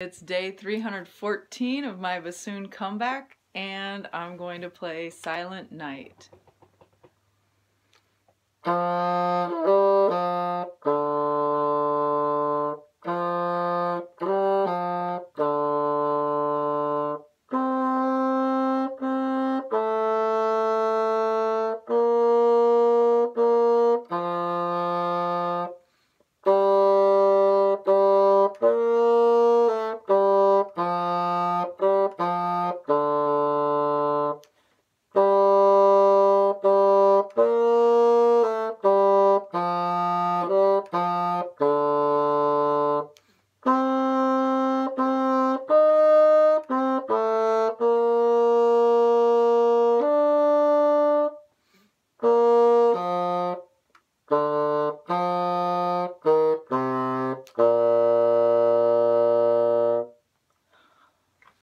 It's day 314 of my bassoon comeback and I'm going to play Silent Night. Uh, Thank you.